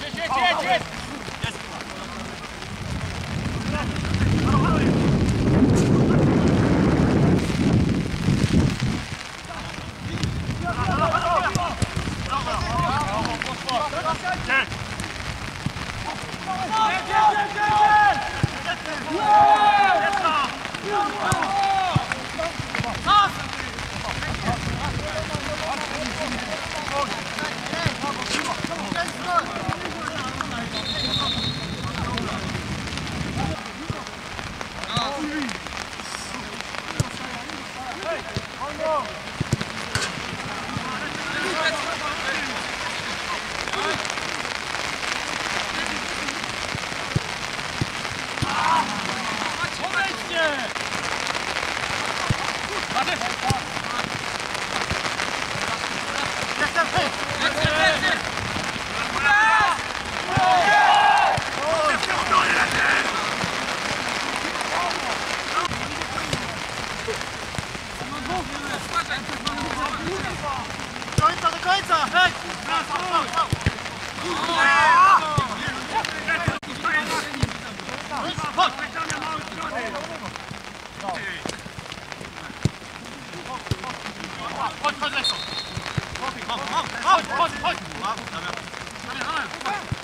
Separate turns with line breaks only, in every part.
Yes, yes, yes, yes. Yeah! Końca, do końca! Hej! Chodź, chodź, Leszko! Chodź, chodź, chodź! Brawo!
Ulala.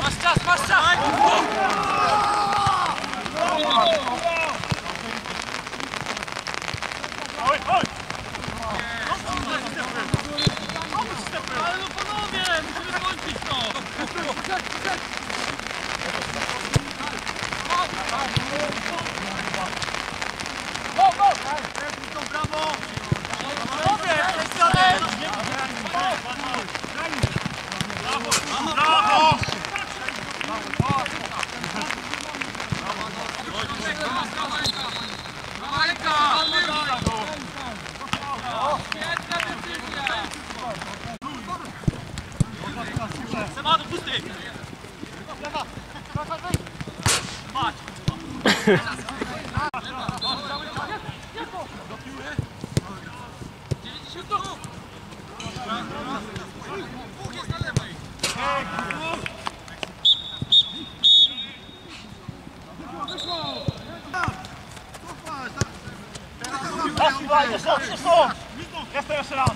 Semadu, pusty! Raz, dwa, jeszcze! Jeszcze, jeszcze raz!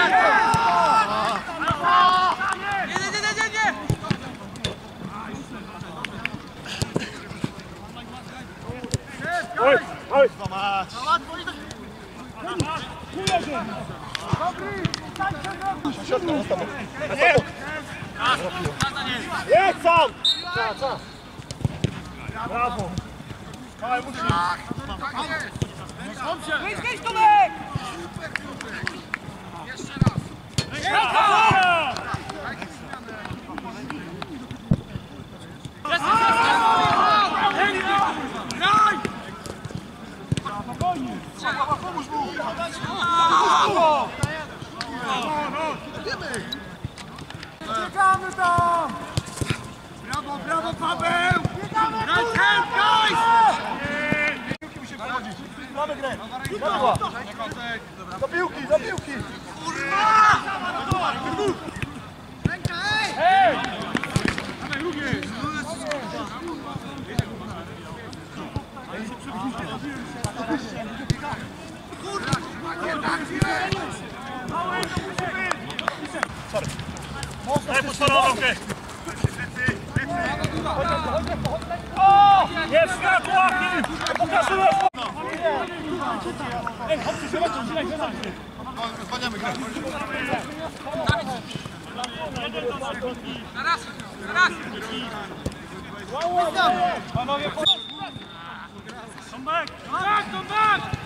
Yeah! Jedź sam! Brawo! Ale musisz! Wyjdź, wyjdź, Tomek! Jeszcze raz! Jest, jest, jest! Graj! Spokojnie! Pomóż mu! Biegamy tam! Brawo, brawo Paweł! Biegamy Graj, help, guys! Piłki musimy wchodzić. Mamy grę. Dobra. Do piłki, do piłki! Kurwa! Ręka, ej! Hej! Dawaj, drugie! Daj podpalową okej. O! Jest światło, Achim! Pokazuję! Ej, chodźcie, trzymajcie, trzymajcie, trzymajcie. Zwalniamy grę.
Zaraz, zaraz.
Panowie, po...
Come back, come back, come back.